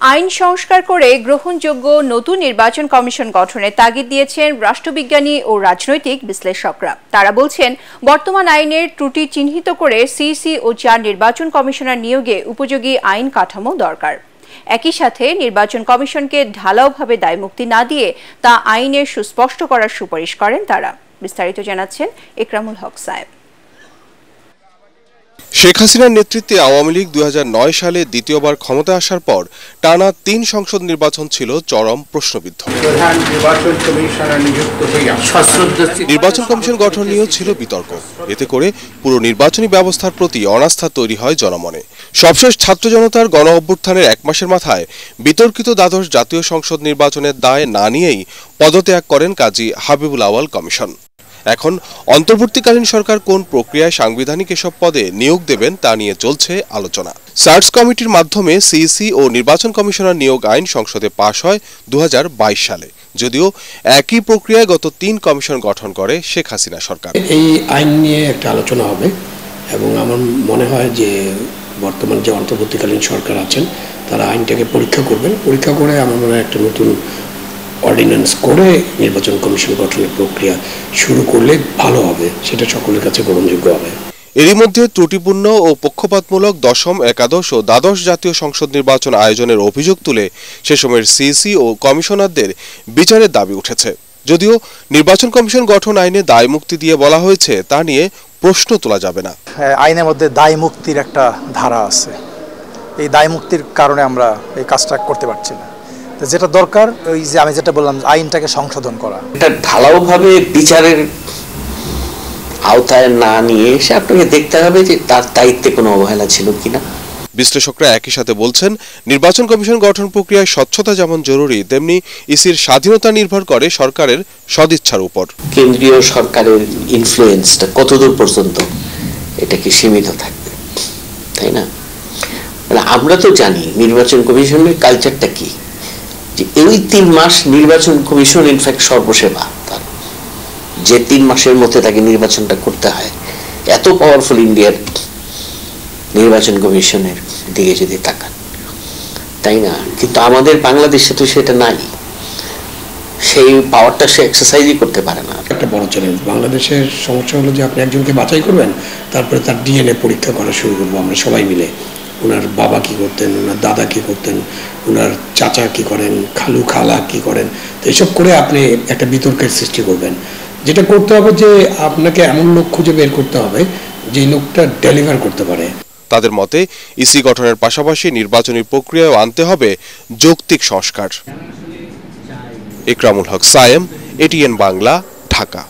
আইন সংস্কার করে গ্রহণযোগ্য নতুন নির্বাচন কমিশন গঠনের তাগিদ দিয়েছেন রাষ্ট্রবিজ্ঞানী ও রাজনৈতিক বিশ্লেষকরা। তারা বলছেন, বর্তমান আইনের ত্রুটি চিহ্নিত করে সিসি ও চার নির্বাচন কমিশনার নিয়োগে উপযোগী আইন কাঠামো দরকার। একই সাথে নির্বাচন কমিশনকে ঢালাওভাবে দায়মুক্তি না দিয়ে তা আইনের সুস্পষ্ট করার সুপারিশ করেন তারা। বিস্তারিত জানাচ্ছেন একরামুল হক সাহেব। শেখ হাসিনার নেতৃত্বে আওয়ামী লীগ দু হাজার নয় সালে দ্বিতীয়বার ক্ষমতায় আসার পর টানা তিন সংসদ নির্বাচন ছিল চরম প্রশ্নবিদ্ধ। নির্বাচন কমিশন গঠন নিয়েও ছিল বিতর্ক। এতে করে পুরো নির্বাচনী ব্যবস্থার প্রতি অনাস্থা তৈরি হয় জনমনে। সবশেষ ছাত্র জনতার গণ অভ্যুত্থানের এক মাসের মাথায় বিতর্কিত দ্বাদশ জাতীয় সংসদ নির্বাচনের দায় না নিয়েই পদত্যাগ করেন কাজী হাবিবুল আওয়াল কমিশন। এখন অন্তর্বর্তীকালীন সরকার কোন প্রক্রিয়ায় সাংবিধানিক এসব পদে নিয়োগ দেবেন তা নিয়ে চলছে আলোচনা। সার্চ কমিটির মাধ্যমে সিইসি ও নির্বাচন কমিশনার নিয়োগ আইন সংসদে পাশ হয় দু সালে। যদিও একই প্রক্রিয়ায় গত তিন কমিশন গঠন করে শেখ হাসিনা সরকার। এই আইন নিয়ে একটা আলোচনা হবে এবং আমার মনে হয় যে বর্তমান যে অন্তর্বর্তীকালীন সরকার আছেন, তারা আইনটাকে পরীক্ষা করবেন। পরীক্ষা করে আমার মনে হয় একটা নতুন অর্ডিন্যান্স করে নির্বাচন কমিশন গঠনের প্রক্রিয়া শুরু করলে ভালো হবে সেটা সকলের কাছে গ্রহণযোগ্য হবে। এরই মধ্যে ত্রুটিপূর্ণ ও পক্ষপাতমূলক দশম একাদশ ও দ্বাদশ জাতীয় সংসদ নির্বাচন আয়োজনের অভিযোগ তুলে সে সময়ের সিইসি ও কমিশনারদের বিচারের দাবি উঠেছে। যদিও নির্বাচন কমিশন গঠন আইনে দায় মুক্তি দিয়ে বলা হয়েছে তা নিয়ে প্রশ্ন তোলা যাবে না। হ্যাঁ, আইনের মধ্যে দায় মুক্তির একটা ধারা আছে। এই দায় মুক্তির কারণে আমরা এই কাজটা করতে পারছি না। যেটা দরকার ওই যে আমি যেটা বললাম আইনটাকে সংশোধন করা। এটা ঢালাওভাবে বিচারের আওতায় না নিয়ে এসে আপনাকে দেখতে হবে যে তার দায়িত্বে কোনো অবহেলা ছিল কিনা। বিশ্লেষকরা একই সাথে বলছেন নির্বাচন কমিশন গঠন প্রক্রিয়ায় স্বচ্ছতা যেমন জরুরি তেমনি ইসির স্বাধীনতা নির্ভর করে সরকারের সদিচ্ছার উপর। কেন্দ্রীয় সরকারের ইনফ্লুয়েন্সটা কতদূর পর্যন্ত এটা কি সীমিত থাকবে? তাই না? মানে আমরা তো জানি নির্বাচন কমিশনের কালচারটা কি? যে এই তিন মাস নির্বাচন কমিশন ইনফ্যাক্ট সর্বসেবা তার। যে তিন মাসের মধ্যে তাকে নির্বাচনটা করতে হয়। এত পাওয়ারফুল ইন্ডিয়ার নির্বাচন কমিশনের দিকে যদি তাকান, তাই না? কিন্তু আমাদের বাংলাদেশে তো সেটা নাই। সেই পাওয়ারটা সে এক্সারসাইজই করতে পারে না। একটা বড় চ্যালেঞ্জ বাংলাদেশের সমস্যা হলো যে আপনি একজনকে বাছাই করবেন, তারপরে তার ডিএনএ পরীক্ষা করা শুরু করব আমরা সবাই মিলে। ওনার করতেন, ওনার দাদা কি করতেন, ওনার চাচা কি করেন, খালু খালা কি করেন, তো এসব করে আপনি একটা বিতর্কের সৃষ্টি করবেন। যেটা করতে হবে যে আপনাকে এমন লোক খুঁজে বের করতে হবে যে লোকটা ডেলিভার করতে পারে। তাদের মতে ইসি গঠনের পাশাপাশি নির্বাচনী প্রক্রিয়াও আনতে হবে যৌক্তিক সংস্কার। ইকরামুল হক, সায়েম এটিএন বাংলা, ঢাকা।